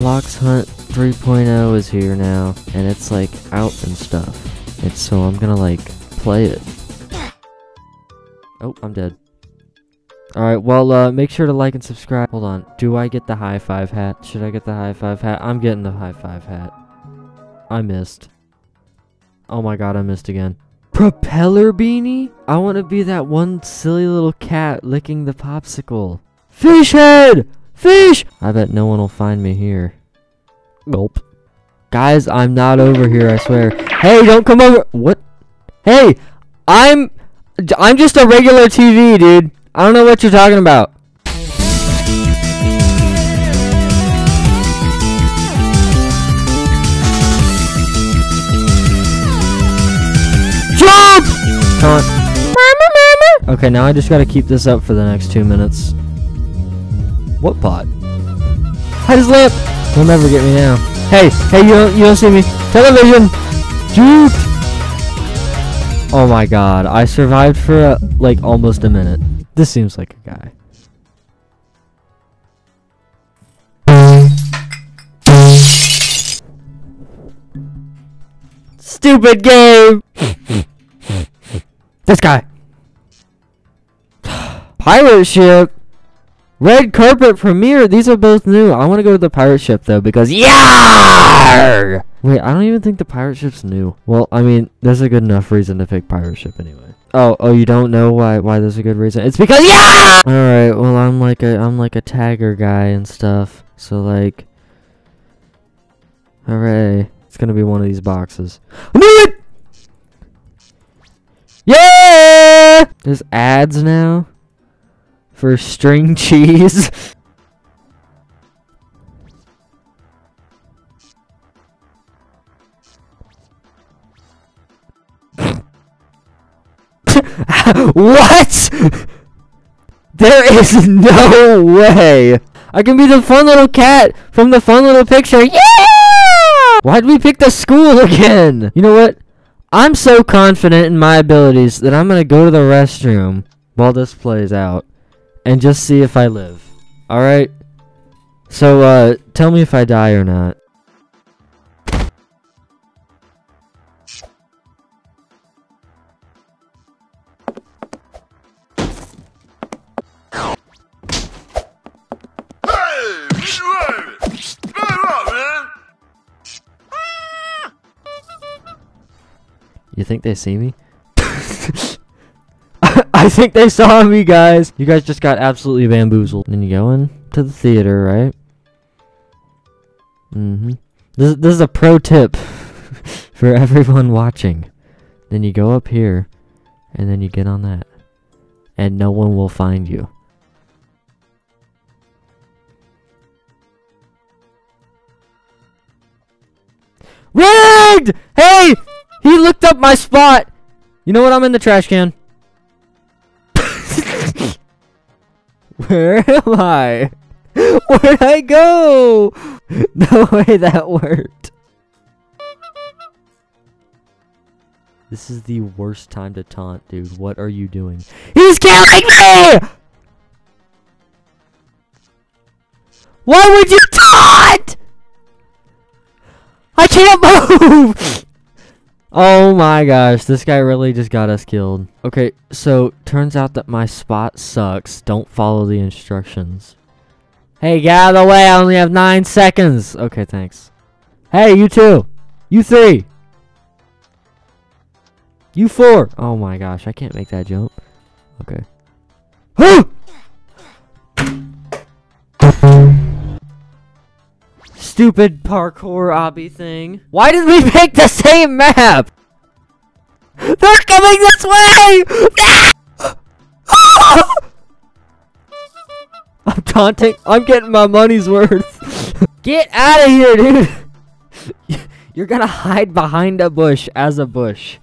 Blox Hunt 3.0 is here now, and it's like out and stuff. It's so I'm gonna like play it. Oh, I'm dead. Alright, well, uh, make sure to like and subscribe. Hold on. Do I get the high five hat? Should I get the high five hat? I'm getting the high five hat. I missed. Oh my god, I missed again. Propeller beanie? I want to be that one silly little cat licking the popsicle. Fish head! Fish! I bet no one will find me here. Gulp. Guys, I'm not over here, I swear. Hey, don't come over. What? Hey, I'm... I'm just a regular TV, dude. I don't know what you're talking about. Jump! Come on. Okay, now I just gotta keep this up for the next two minutes. What pot? Hide his lamp! He'll never get me now. Hey, hey, you don't, you don't see me. Television! Juke! Oh my god, I survived for, uh, like, almost a minute. This seems like a guy. Stupid game! this guy! Pirate ship! Red carpet premiere. These are both new. I want to go to the pirate ship though because yeah. Wait, I don't even think the pirate ship's new. Well, I mean, there's a good enough reason to pick pirate ship anyway. Oh, oh, you don't know why why there's a good reason? It's because yeah. All right. Well, I'm like a I'm like a tagger guy and stuff. So like, hooray! It's gonna be one of these boxes. I knew it. Yeah! There's ads now for string cheese. what? There is no way. I can be the fun little cat from the fun little picture. Yeah! Why'd we pick the school again? You know what? I'm so confident in my abilities that I'm gonna go to the restroom while this plays out and just see if I live. Alright? So, uh, tell me if I die or not. You think they see me? I think they saw me, guys. You guys just got absolutely bamboozled. Then you go in to the theater, right? Mm-hmm. This, this is a pro tip for everyone watching. Then you go up here, and then you get on that. And no one will find you. Rigged! Hey! He looked up my spot! You know what? I'm in the trash can. Where am I? Where'd I go? No way that worked. This is the worst time to taunt, dude. What are you doing? He's killing me! Why would you taunt? I can't move! Oh my gosh, this guy really just got us killed. Okay, so turns out that my spot sucks. Don't follow the instructions. Hey, get out of the way. I only have nine seconds. Okay, thanks. Hey, you two. You three. You four. Oh my gosh, I can't make that jump. Okay. Stupid parkour obby thing. Why did we pick the same map? They're coming this way! I'm taunting. I'm getting my money's worth. Get out of here, dude. You're gonna hide behind a bush as a bush.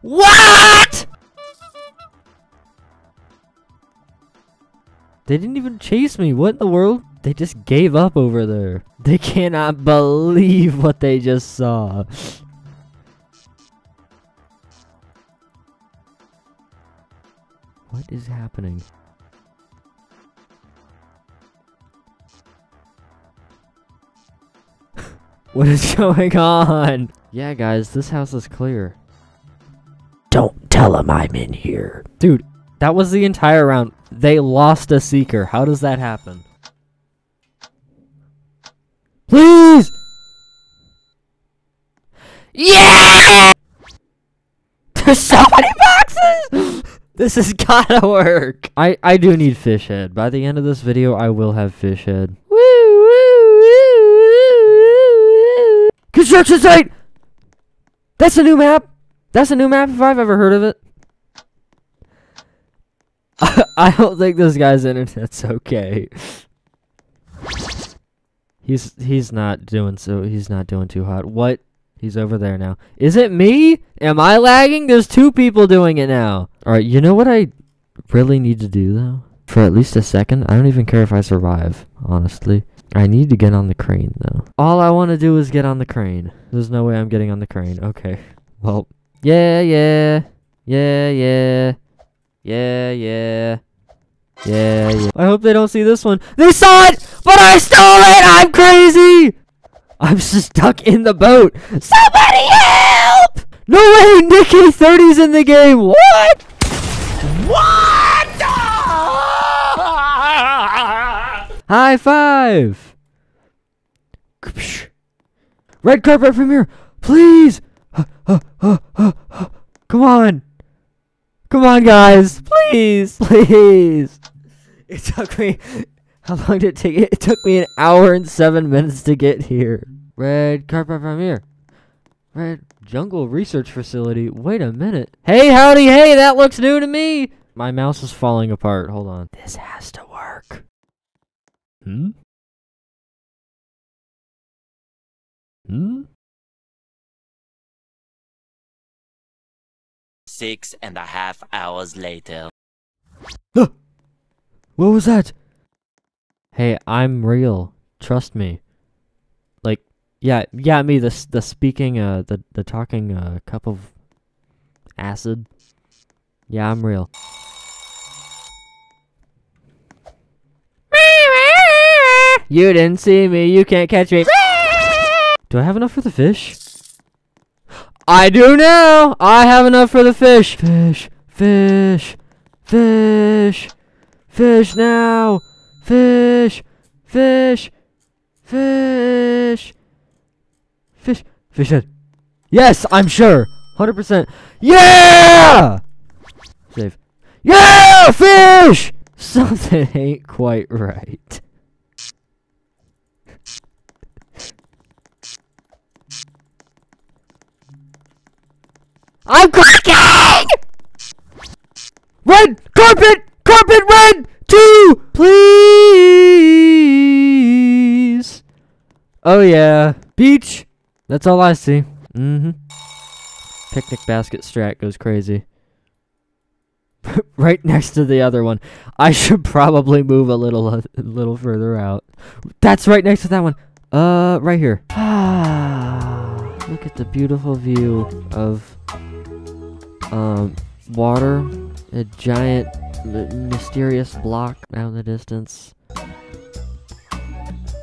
What? They didn't even chase me. What in the world? They just gave up over there. They cannot believe what they just saw. What is happening? what is going on? Yeah, guys, this house is clear. Don't tell him I'm in here. Dude, that was the entire round. They lost a seeker. How does that happen? Please! Yeah! There's so many boxes! This has gotta work. I, I do need fish head. By the end of this video, I will have fish head. Woo, woo, woo, woo, woo. Construction site! That's a new map! That's a new map if I've ever heard of it. I don't think this guy's internet's okay. He's he's not doing so he's not doing too hot. What? He's over there now. Is it me? Am I lagging? There's two people doing it now. Alright, you know what I really need to do though? For at least a second? I don't even care if I survive, honestly. I need to get on the crane though. All I want to do is get on the crane. There's no way I'm getting on the crane. Okay. Well, yeah, yeah. Yeah, yeah. Yeah, yeah. Yeah, yeah. I hope they don't see this one. They saw it, but I stole it! I'm crazy! I'm stuck in the boat. Somebody help! No way, Nikki 30's in the game. What? What? High five. Red carpet premiere, please. Come on. Come on, guys. Please, please. It took me. How long did it take? It took me an hour and seven minutes to get here. Red carpet premiere. Red jungle research facility. Wait a minute. Hey, howdy, hey, that looks new to me. My mouse is falling apart. Hold on. This has to work. Hmm? Hmm? Six and a half hours later. What was that? Hey, I'm real. Trust me. Like, yeah, yeah, me. The the speaking, uh, the the talking, uh, cup of acid. Yeah, I'm real. You didn't see me. You can't catch me. Do I have enough for the fish? I do now. I have enough for the fish. Fish, fish, fish, fish now. Fish, fish, fish, fish, fish head. Yes, I'm sure. 100%. Yeah! Save. Yeah! Fish! Something ain't quite right. I'm cracking! Red carpet! Carpet red! Two! Please! Oh yeah. Beach! That's all I see. Mm-hmm. Picnic basket strat goes crazy. right next to the other one. I should probably move a little a little further out. That's right next to that one. Uh, right here. Ah, look at the beautiful view of um water, a giant mysterious block out in the distance.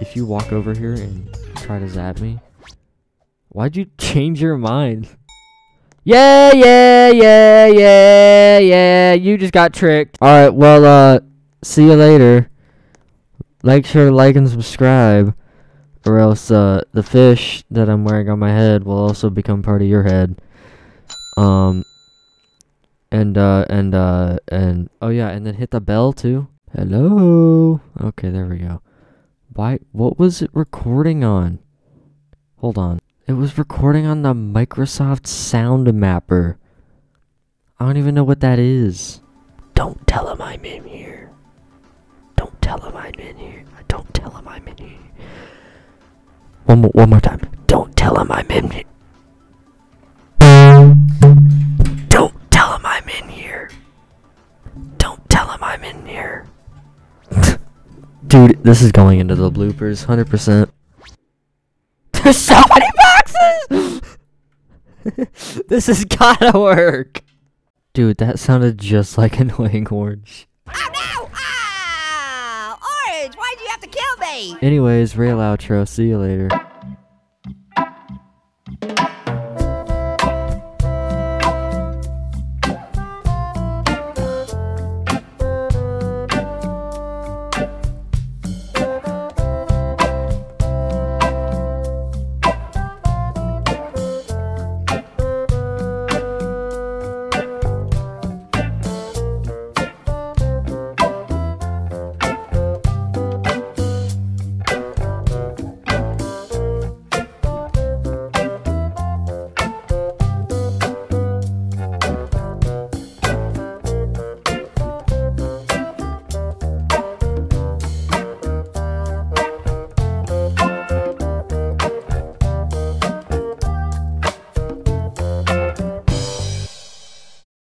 If you walk over here and try to zap me, why'd you change your mind? Yeah, yeah, yeah, yeah, yeah. You just got tricked. All right. Well, uh, see you later. Sure to like and subscribe, or else uh, the fish that I'm wearing on my head will also become part of your head. Um. And uh and uh and oh yeah, and then hit the bell too. Hello. Okay, there we go. Why? What was it recording on? Hold on. It was recording on the Microsoft Sound Mapper. I don't even know what that is. Don't tell him I'm in here. Don't tell him I'm in here. Don't tell him I'm in here. One more, one more time. Don't tell him I'm in here. Dude, this is going into the bloopers, 100%. There's so many boxes! this has gotta work! Dude, that sounded just like annoying orange. Oh no! Ah! Orange, why'd you have to kill me? Anyways, real outro, see you later.